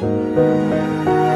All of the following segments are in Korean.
Música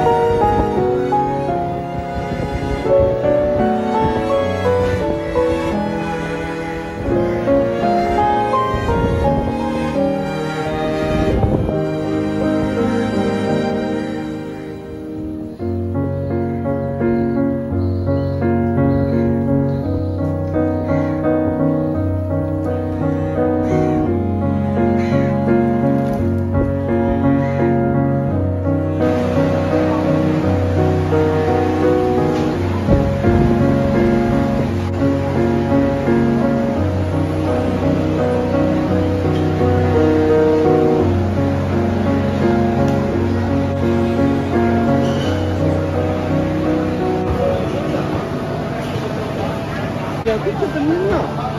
있나?